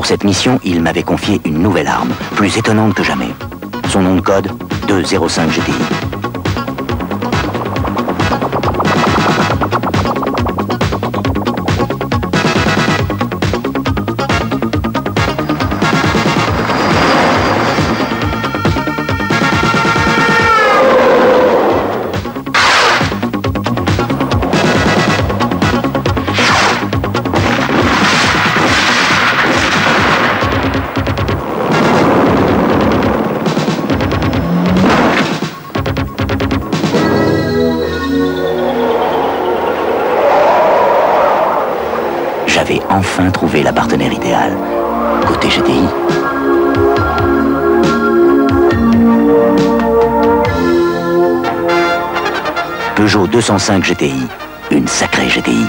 Pour cette mission, il m'avait confié une nouvelle arme, plus étonnante que jamais. Son nom de code 205 GTI. J'avais enfin trouvé la partenaire idéale. Côté GTI. Peugeot 205 GTI. Une sacrée GTI.